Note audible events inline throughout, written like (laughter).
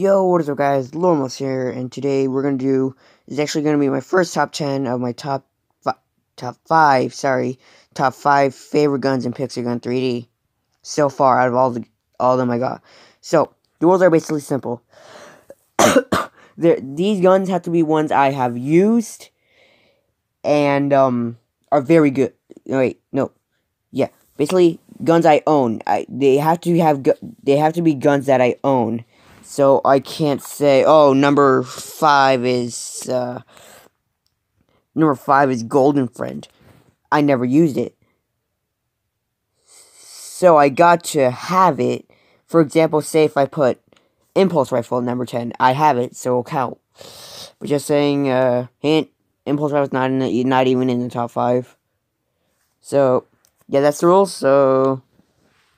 Yo, what is up guys, Lormos here, and today we're to do, is actually to be my first top 10 of my top, fi top 5, sorry, top 5 favorite guns in Pixel Gun 3D, so far, out of all the, all of them I got. So, the rules are basically simple. (coughs) these guns have to be ones I have used, and, um, are very good, wait, no, yeah, basically, guns I own, I, they have to have, they have to be guns that I own, so I can't say, oh, number five is, uh, number five is Golden Friend. I never used it. So I got to have it. For example, say if I put Impulse Rifle number 10, I have it, so it'll count. But just saying, uh, hint, Impulse Rifle is not, in the, not even in the top five. So, yeah, that's the rules, so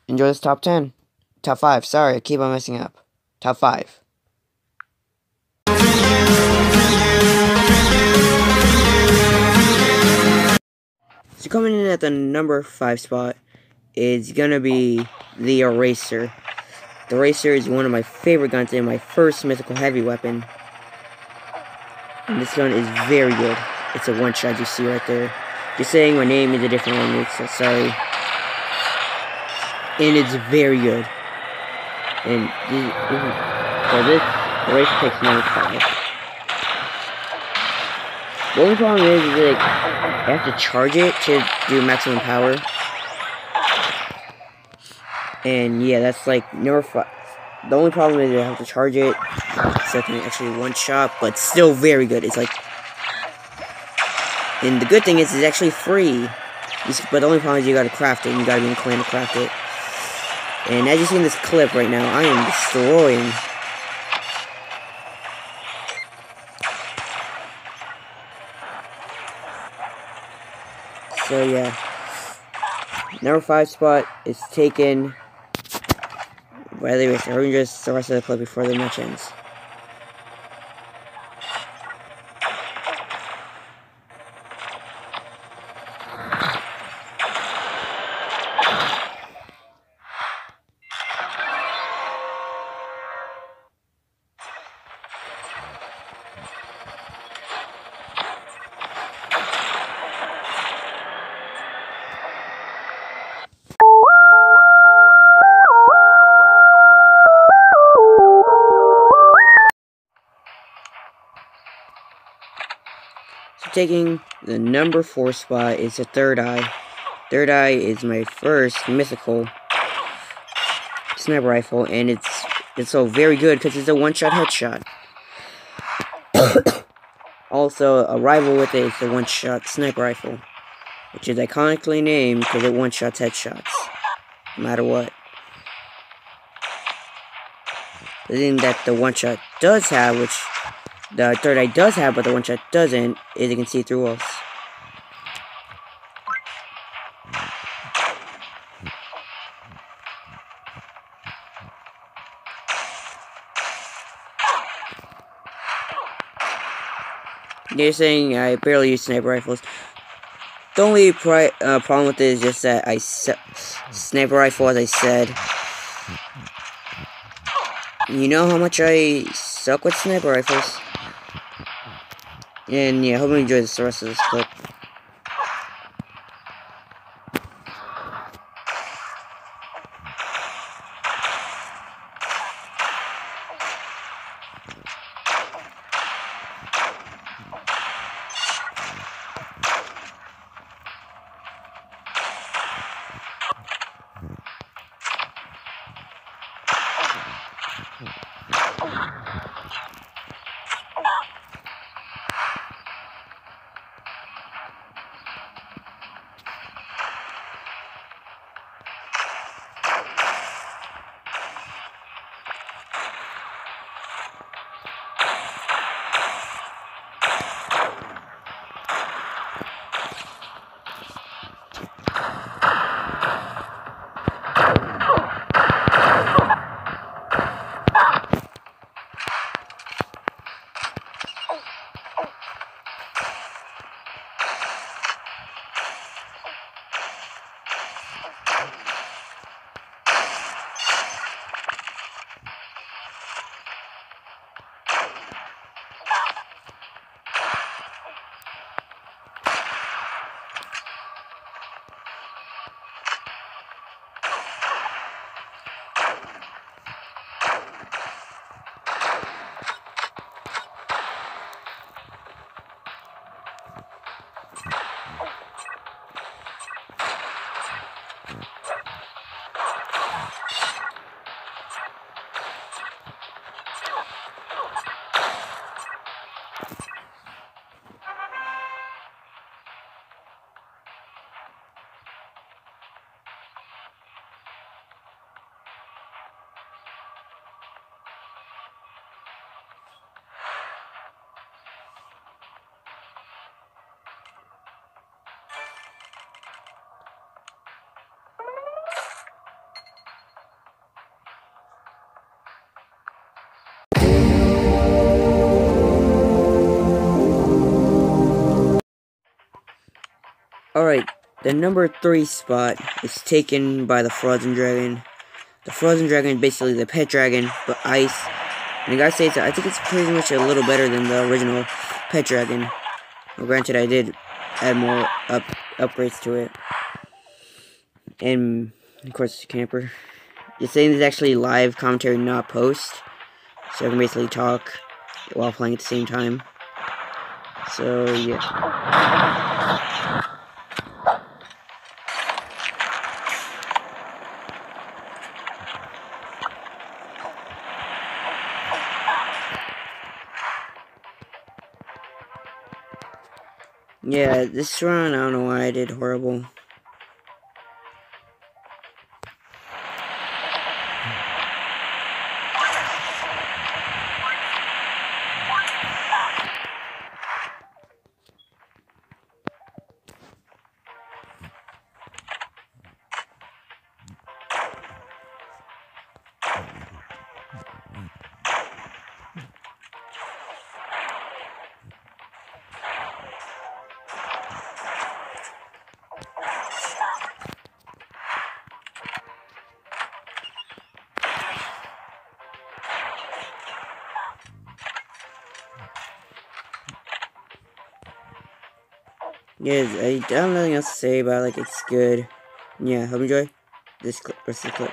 enjoy this top 10. Top 5, sorry, I keep on messing up. Top 5. So coming in at the number 5 spot is gonna be the Eraser. The Eraser is one of my favorite guns and my first mythical heavy weapon. And this gun is very good. It's a one shot you see right there. Just saying my name is a different one, so sorry. And it's very good. And this, this the race takes no time. The only problem is, is like you have to charge it to do maximum power. And yeah, that's like five. The only problem is you have to charge it so it can actually one shot, but still very good. It's like, and the good thing is it's actually free. But the only problem is you gotta craft it, and you gotta be in clan to craft it. And as you see in this clip right now, I am destroying. So yeah. Number five spot is taken by the Eraser. We're just the rest of the clip before the match ends. Taking the number four spot is the third eye. Third eye is my first mythical sniper rifle, and it's it's so very good because it's a one-shot headshot. (coughs) also, a rival with it is the one-shot sniper rifle, which is iconically named because it one-shots headshots, no matter what. The thing that the one-shot does have, which the third eye does have, but the one shot doesn't, is it can see through walls. You're saying I barely use sniper rifles. The only uh, problem with it is just that I sniper rifle, as I said. You know how much I suck with sniper rifles. And yeah, hope you enjoy the rest of this clip. The number three spot is taken by the Frozen Dragon. The Frozen Dragon, basically the pet dragon, but ice. And I gotta say, I think it's pretty much a little better than the original pet dragon. Well, granted, I did add more up upgrades to it. And, of course, camper. It's saying it's actually live commentary, not post. So I can basically talk while playing at the same time. So, yeah. Yeah, this run, I don't know why I did horrible. Yes, I don't nothing else to say about like it's good. Yeah, hope you enjoy this clip, rest of the clip.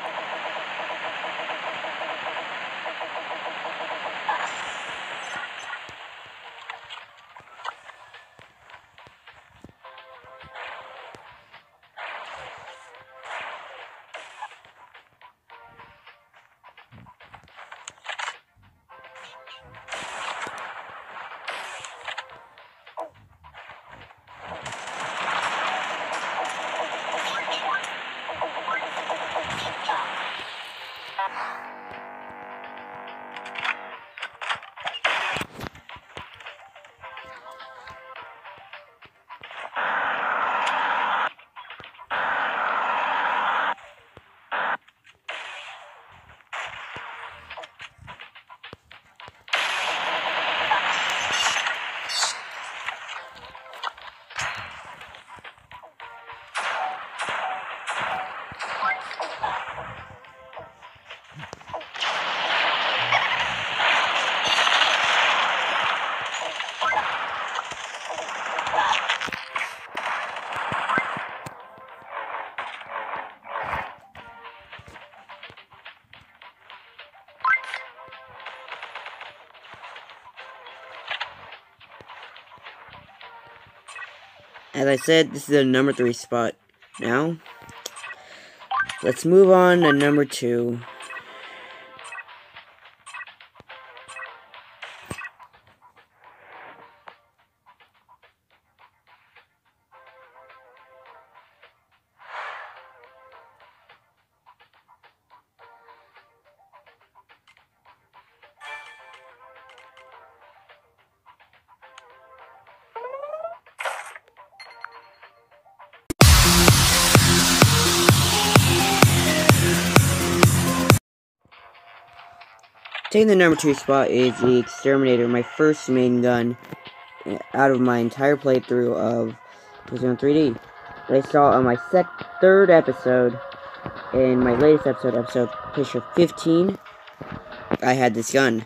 As I said, this is the number three spot. Now, let's move on to number two. Taking the number two spot is the Exterminator, my first main gun uh, out of my entire playthrough of Prison 3D. I saw on my sec third episode, in my latest episode, episode picture 15, I had this gun.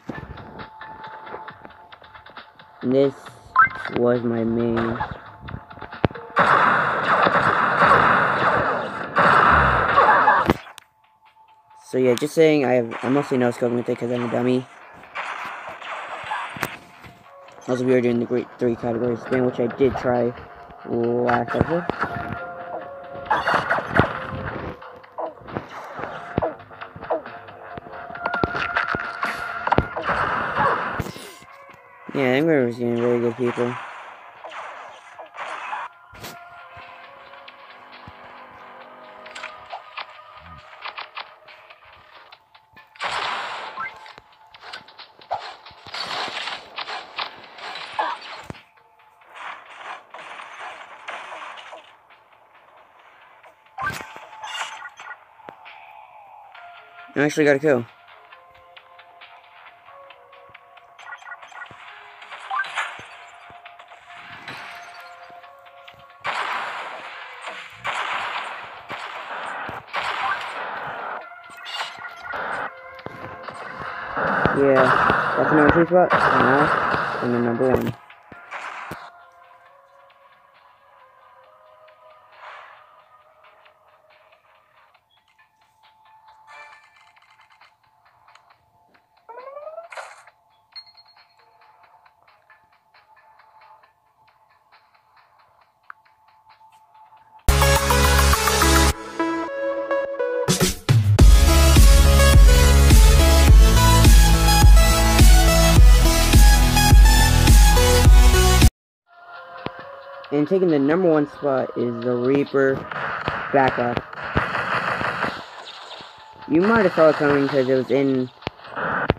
And this was my main So yeah, just saying, I have I mostly no scoping with it because I'm a dummy. Also, we are doing the great three categories spin, which I did try last episode. I actually got a kill. Yeah, that's another number two spot, and now, number one. And taking the number one spot is the Reaper backup. You might have saw it coming because it was in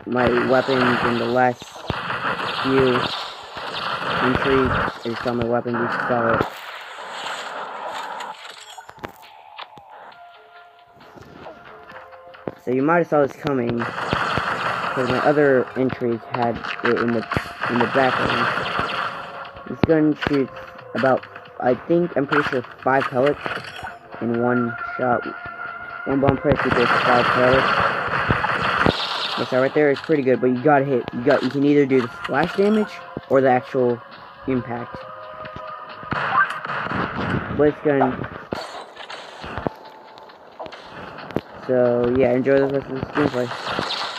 my weapons in the last few entries. I just my weapons, you saw it. So you might have saw this coming because my other entries had it in the in the back This gun shoots about, I think, I'm pretty sure five pellets in one shot. One bomb press equals five pellets. Yes, that right there is pretty good, but you gotta hit. You got. You can either do the splash damage or the actual impact. Blitz gun. So yeah, enjoy the rest of the gameplay.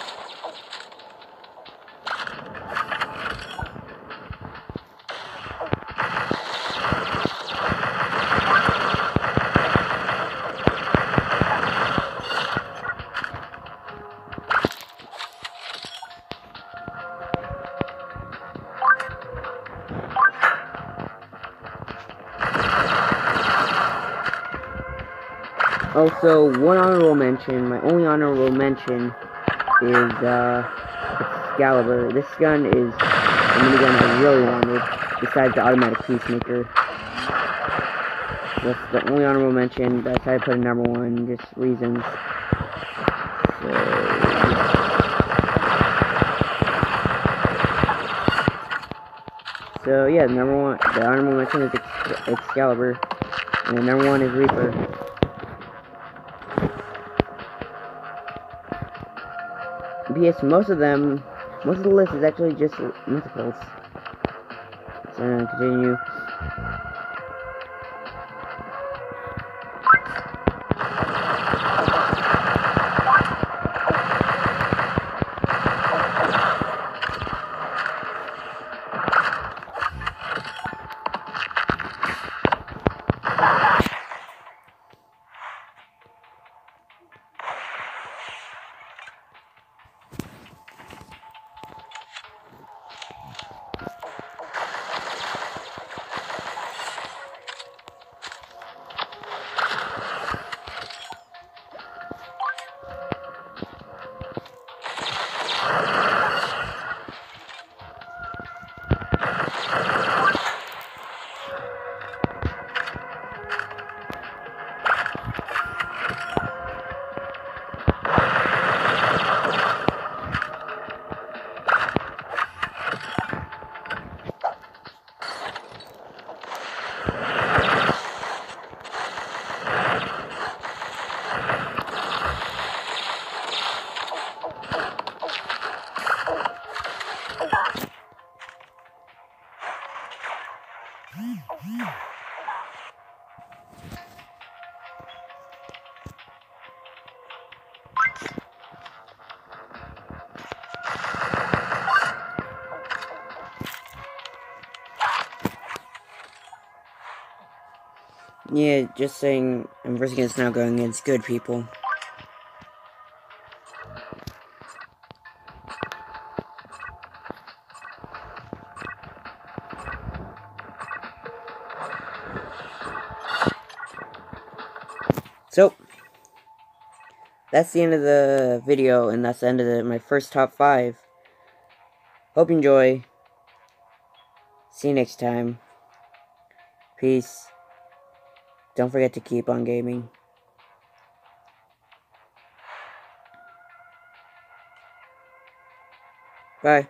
Also, one honorable mention, my only honorable mention is, uh, Excalibur. This gun is a minigun I really wanted, besides the automatic peacemaker. That's the only honorable mention, that's how I put a number one, just reasons. So, So yeah, number one, the honorable mention is Excalibur, and the number one is Reaper. Yes, most of them, most of the list is actually just mythicals. So, continue. Yeah, just saying, I'm first against now going against good people. So, that's the end of the video, and that's the end of the, my first top 5. Hope you enjoy. See you next time. Peace. Don't forget to keep on gaming. Bye.